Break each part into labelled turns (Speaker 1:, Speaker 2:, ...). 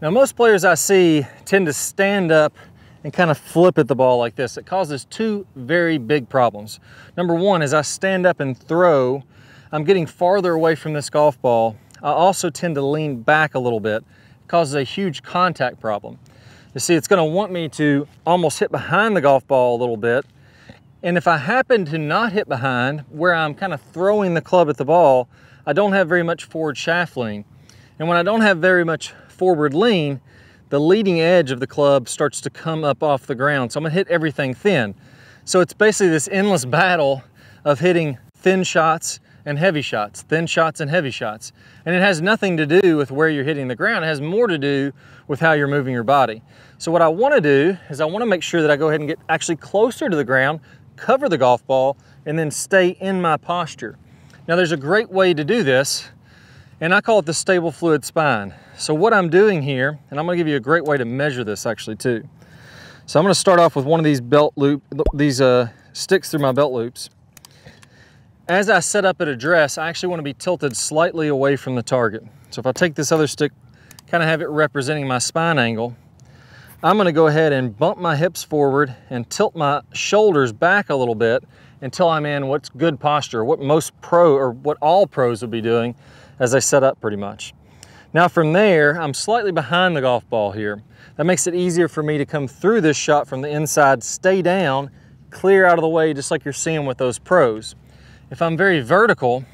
Speaker 1: Now most players I see tend to stand up and kind of flip at the ball like this. It causes two very big problems. Number one, as I stand up and throw, I'm getting farther away from this golf ball. I also tend to lean back a little bit. It causes a huge contact problem. You see, it's gonna want me to almost hit behind the golf ball a little bit. And if I happen to not hit behind, where I'm kind of throwing the club at the ball, I don't have very much forward shaft lean. And when I don't have very much forward lean, the leading edge of the club starts to come up off the ground. So I'm gonna hit everything thin. So it's basically this endless battle of hitting thin shots and heavy shots, thin shots and heavy shots. And it has nothing to do with where you're hitting the ground. It has more to do with how you're moving your body. So what I wanna do is I wanna make sure that I go ahead and get actually closer to the ground, cover the golf ball, and then stay in my posture. Now there's a great way to do this, and I call it the stable fluid spine. So what I'm doing here, and I'm gonna give you a great way to measure this actually too. So I'm gonna start off with one of these belt loop, these uh, sticks through my belt loops. As I set up at address, I actually wanna be tilted slightly away from the target. So if I take this other stick, kind of have it representing my spine angle, I'm gonna go ahead and bump my hips forward and tilt my shoulders back a little bit until I'm in what's good posture, what most pro, or what all pros would be doing as they set up pretty much. Now from there, I'm slightly behind the golf ball here. That makes it easier for me to come through this shot from the inside, stay down, clear out of the way, just like you're seeing with those pros. If I'm very vertical,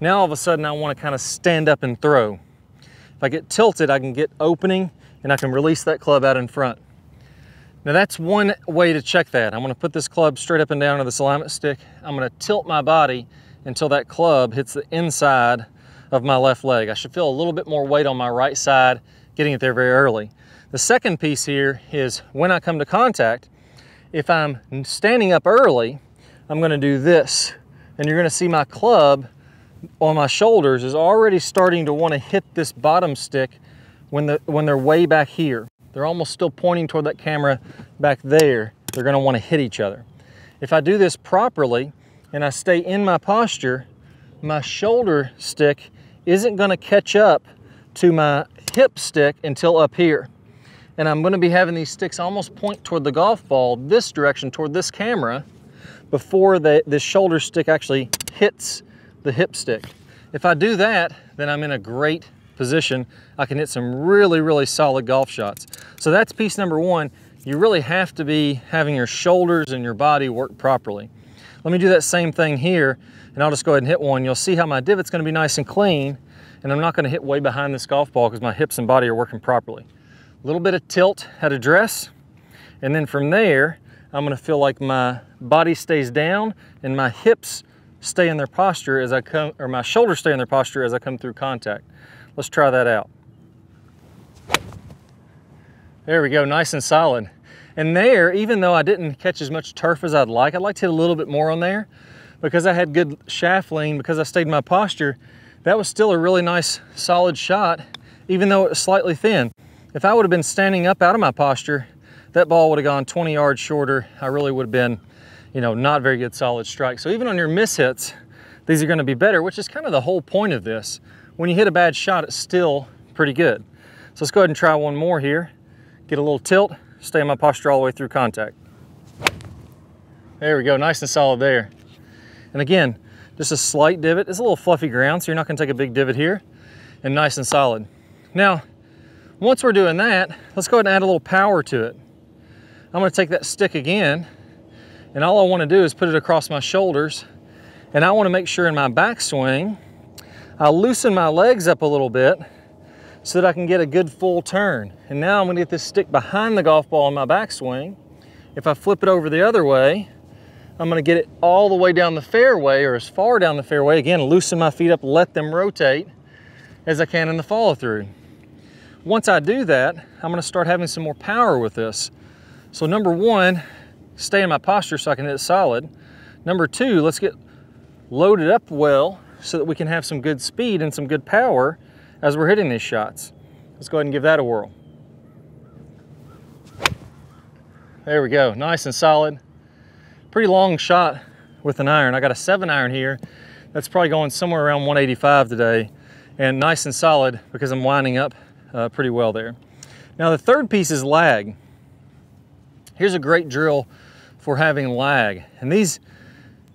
Speaker 1: now all of a sudden I wanna kind of stand up and throw. If I get tilted, I can get opening and I can release that club out in front. Now that's one way to check that. I'm gonna put this club straight up and down to this alignment stick. I'm gonna tilt my body until that club hits the inside of my left leg. I should feel a little bit more weight on my right side, getting it there very early. The second piece here is when I come to contact, if I'm standing up early, I'm gonna do this. And you're gonna see my club on my shoulders is already starting to wanna hit this bottom stick when, the, when they're way back here. They're almost still pointing toward that camera back there. They're gonna wanna hit each other. If I do this properly and I stay in my posture, my shoulder stick isn't gonna catch up to my hip stick until up here. And I'm gonna be having these sticks almost point toward the golf ball this direction, toward this camera, before the, this shoulder stick actually hits the hip stick. If I do that, then I'm in a great position. I can hit some really, really solid golf shots. So that's piece number one. You really have to be having your shoulders and your body work properly. Let me do that same thing here and I'll just go ahead and hit one. You'll see how my divot's gonna be nice and clean and I'm not gonna hit way behind this golf ball because my hips and body are working properly. A little bit of tilt at address and then from there, I'm gonna feel like my body stays down and my hips stay in their posture as I come, or my shoulders stay in their posture as I come through contact. Let's try that out. There we go, nice and solid. And there, even though I didn't catch as much turf as I'd like, I'd like to hit a little bit more on there because I had good shaft lean, because I stayed in my posture, that was still a really nice solid shot, even though it was slightly thin. If I would have been standing up out of my posture, that ball would have gone 20 yards shorter. I really would have been, you know, not very good solid strike. So even on your miss hits, these are gonna be better, which is kind of the whole point of this. When you hit a bad shot, it's still pretty good. So let's go ahead and try one more here. Get a little tilt, stay in my posture all the way through contact. There we go, nice and solid there. And again, just a slight divot. It's a little fluffy ground, so you're not gonna take a big divot here and nice and solid. Now, once we're doing that, let's go ahead and add a little power to it. I'm gonna take that stick again, and all I wanna do is put it across my shoulders, and I wanna make sure in my backswing, I loosen my legs up a little bit so that I can get a good full turn. And now I'm gonna get this stick behind the golf ball in my backswing. If I flip it over the other way, I'm gonna get it all the way down the fairway or as far down the fairway. Again, loosen my feet up, let them rotate as I can in the follow through. Once I do that, I'm gonna start having some more power with this. So number one, stay in my posture so I can hit solid. Number two, let's get loaded up well so that we can have some good speed and some good power as we're hitting these shots. Let's go ahead and give that a whirl. There we go, nice and solid pretty long shot with an iron. I got a seven iron here. That's probably going somewhere around 185 today and nice and solid because I'm winding up uh, pretty well there. Now the third piece is lag. Here's a great drill for having lag. And these,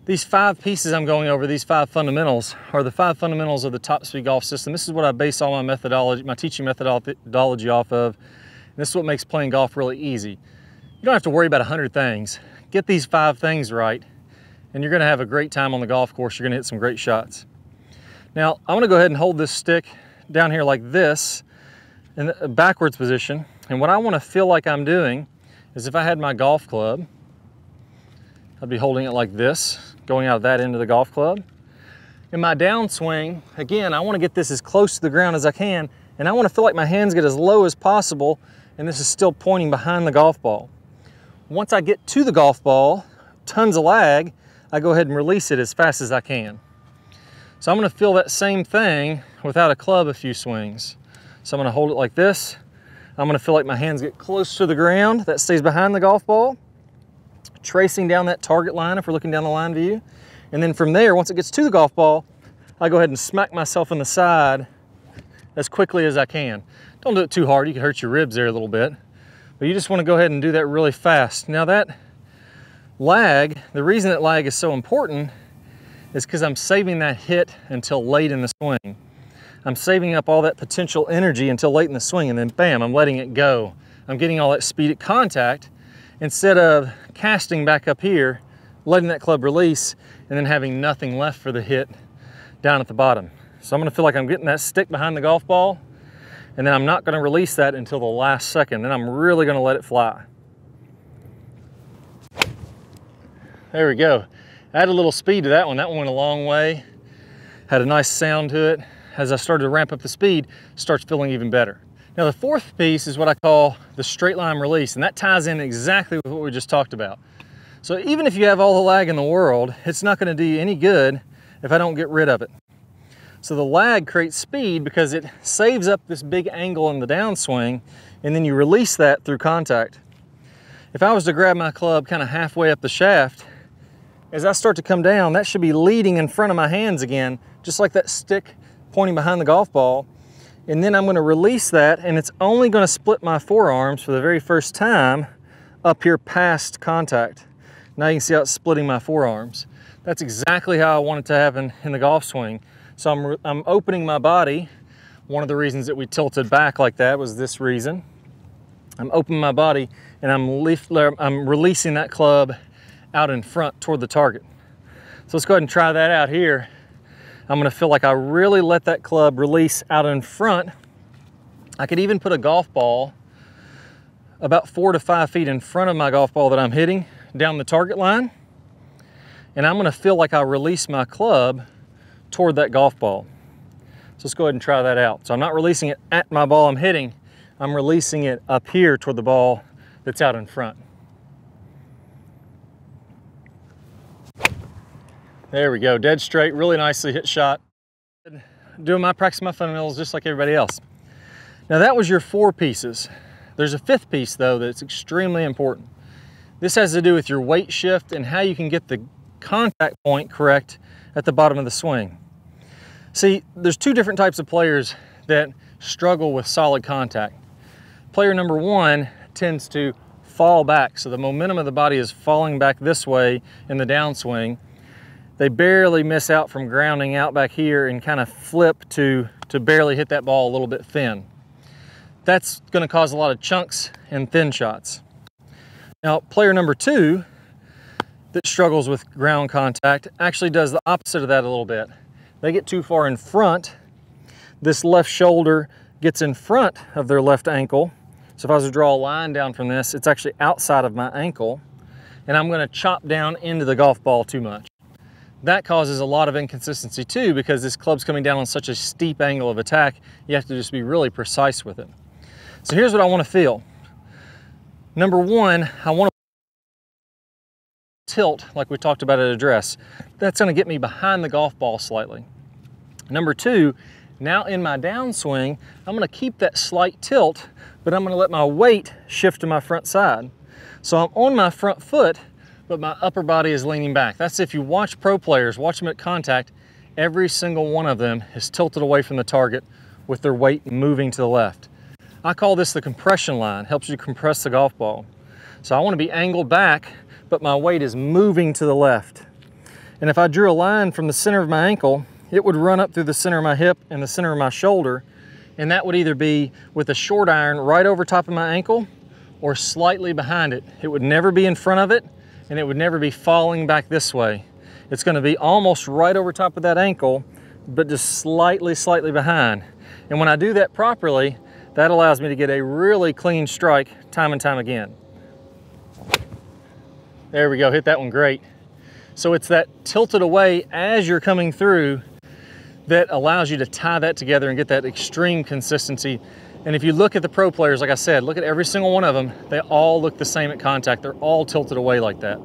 Speaker 1: these five pieces I'm going over, these five fundamentals, are the five fundamentals of the top speed golf system. This is what I base all my methodology, my teaching methodology off of. And this is what makes playing golf really easy. You don't have to worry about a hundred things. Get these five things right, and you're gonna have a great time on the golf course. You're gonna hit some great shots. Now, I'm gonna go ahead and hold this stick down here like this in a backwards position. And what I wanna feel like I'm doing is if I had my golf club, I'd be holding it like this, going out of that of the golf club. In my downswing, again, I wanna get this as close to the ground as I can, and I wanna feel like my hands get as low as possible, and this is still pointing behind the golf ball. Once I get to the golf ball, tons of lag, I go ahead and release it as fast as I can. So I'm gonna feel that same thing without a club a few swings. So I'm gonna hold it like this, I'm gonna feel like my hands get close to the ground. That stays behind the golf ball. Tracing down that target line if we're looking down the line view. And then from there, once it gets to the golf ball, I go ahead and smack myself in the side as quickly as I can. Don't do it too hard, you can hurt your ribs there a little bit. But you just wanna go ahead and do that really fast. Now that lag, the reason that lag is so important is because I'm saving that hit until late in the swing. I'm saving up all that potential energy until late in the swing and then bam, I'm letting it go. I'm getting all that speed at contact instead of casting back up here, letting that club release and then having nothing left for the hit down at the bottom. So I'm gonna feel like I'm getting that stick behind the golf ball and then I'm not gonna release that until the last second. Then I'm really gonna let it fly. There we go. Add a little speed to that one. That one went a long way. Had a nice sound to it as I started to ramp up the speed, starts feeling even better. Now the fourth piece is what I call the straight line release, and that ties in exactly with what we just talked about. So even if you have all the lag in the world, it's not gonna do you any good if I don't get rid of it. So the lag creates speed because it saves up this big angle in the downswing, and then you release that through contact. If I was to grab my club kind of halfway up the shaft, as I start to come down, that should be leading in front of my hands again, just like that stick pointing behind the golf ball. And then I'm gonna release that and it's only gonna split my forearms for the very first time up here past contact. Now you can see how it's splitting my forearms. That's exactly how I want it to happen in the golf swing. So I'm, I'm opening my body. One of the reasons that we tilted back like that was this reason. I'm opening my body and I'm, lift, I'm releasing that club out in front toward the target. So let's go ahead and try that out here. I'm gonna feel like I really let that club release out in front. I could even put a golf ball about four to five feet in front of my golf ball that I'm hitting down the target line. And I'm gonna feel like I release my club toward that golf ball. So let's go ahead and try that out. So I'm not releasing it at my ball I'm hitting, I'm releasing it up here toward the ball that's out in front. There we go, dead straight, really nicely hit shot. Doing my practice my fundamentals just like everybody else. Now that was your four pieces. There's a fifth piece though that's extremely important. This has to do with your weight shift and how you can get the contact point correct at the bottom of the swing. See, there's two different types of players that struggle with solid contact. Player number one tends to fall back, so the momentum of the body is falling back this way in the downswing, they barely miss out from grounding out back here and kind of flip to, to barely hit that ball a little bit thin. That's gonna cause a lot of chunks and thin shots. Now, player number two that struggles with ground contact actually does the opposite of that a little bit. They get too far in front. This left shoulder gets in front of their left ankle. So if I was to draw a line down from this, it's actually outside of my ankle and I'm gonna chop down into the golf ball too much that causes a lot of inconsistency too because this club's coming down on such a steep angle of attack, you have to just be really precise with it. So here's what I wanna feel. Number one, I wanna tilt like we talked about at address. That's gonna get me behind the golf ball slightly. Number two, now in my downswing, I'm gonna keep that slight tilt, but I'm gonna let my weight shift to my front side. So I'm on my front foot, but my upper body is leaning back. That's if you watch pro players, watch them at contact, every single one of them is tilted away from the target with their weight moving to the left. I call this the compression line, helps you compress the golf ball. So I wanna be angled back, but my weight is moving to the left. And if I drew a line from the center of my ankle, it would run up through the center of my hip and the center of my shoulder, and that would either be with a short iron right over top of my ankle or slightly behind it. It would never be in front of it, and it would never be falling back this way. It's gonna be almost right over top of that ankle, but just slightly, slightly behind. And when I do that properly, that allows me to get a really clean strike time and time again. There we go, hit that one great. So it's that tilted away as you're coming through that allows you to tie that together and get that extreme consistency. And if you look at the pro players, like I said, look at every single one of them, they all look the same at contact. They're all tilted away like that.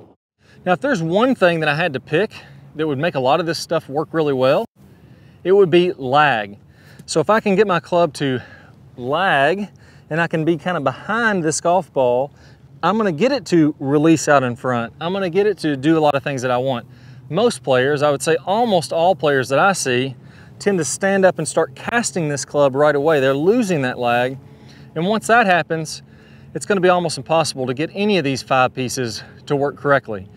Speaker 1: Now, if there's one thing that I had to pick that would make a lot of this stuff work really well, it would be lag. So if I can get my club to lag and I can be kind of behind this golf ball, I'm gonna get it to release out in front. I'm gonna get it to do a lot of things that I want. Most players, I would say almost all players that I see, tend to stand up and start casting this club right away. They're losing that lag. And once that happens, it's gonna be almost impossible to get any of these five pieces to work correctly.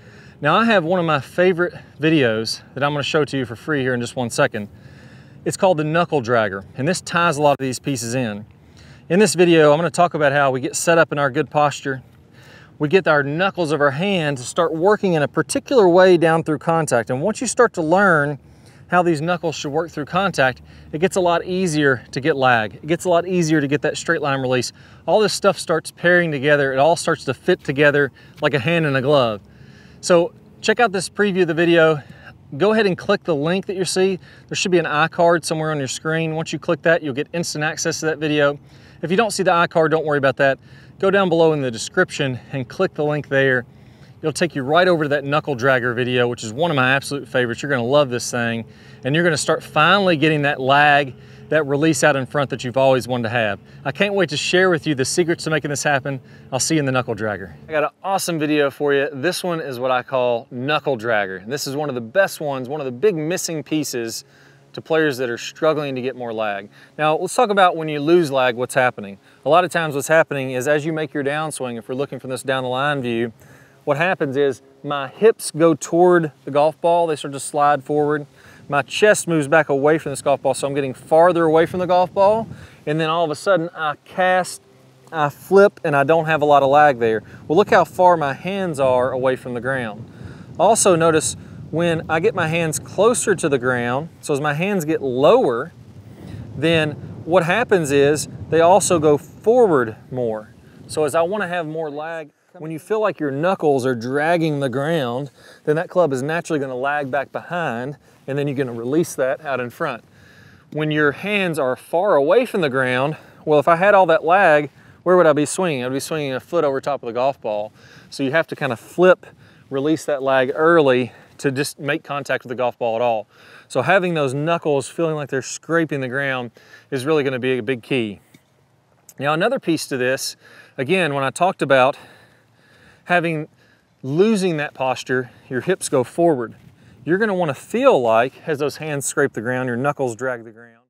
Speaker 1: Now I have one of my favorite videos that I'm gonna show to you for free here in just one second. It's called the knuckle dragger, and this ties a lot of these pieces in. In this video, I'm gonna talk about how we get set up in our good posture, we get our knuckles of our hand to start working in a particular way down through contact. And once you start to learn how these knuckles should work through contact, it gets a lot easier to get lag. It gets a lot easier to get that straight line release. All this stuff starts pairing together. It all starts to fit together like a hand in a glove. So check out this preview of the video. Go ahead and click the link that you see. There should be an iCard somewhere on your screen. Once you click that, you'll get instant access to that video. If you don't see the iCard, don't worry about that go down below in the description and click the link there. It'll take you right over to that knuckle dragger video, which is one of my absolute favorites. You're gonna love this thing, and you're gonna start finally getting that lag, that release out in front that you've always wanted to have. I can't wait to share with you the secrets to making this happen. I'll see you in the knuckle dragger. I got an awesome video for you. This one is what I call knuckle dragger. And this is one of the best ones, one of the big missing pieces to players that are struggling to get more lag. Now, let's talk about when you lose lag, what's happening. A lot of times what's happening is as you make your downswing, if we're looking from this down the line view, what happens is my hips go toward the golf ball, they start to slide forward. My chest moves back away from this golf ball, so I'm getting farther away from the golf ball, and then all of a sudden I cast, I flip, and I don't have a lot of lag there. Well, look how far my hands are away from the ground. Also notice when I get my hands closer to the ground, so as my hands get lower, then what happens is they also go forward more. So as I want to have more lag, when you feel like your knuckles are dragging the ground, then that club is naturally going to lag back behind, and then you're going to release that out in front. When your hands are far away from the ground, well, if I had all that lag, where would I be swinging? I'd be swinging a foot over top of the golf ball. So you have to kind of flip, release that lag early, to just make contact with the golf ball at all. So having those knuckles feeling like they're scraping the ground is really gonna be a big key. Now another piece to this, again, when I talked about having, losing that posture, your hips go forward. You're gonna wanna feel like, as those hands scrape the ground, your knuckles drag the ground.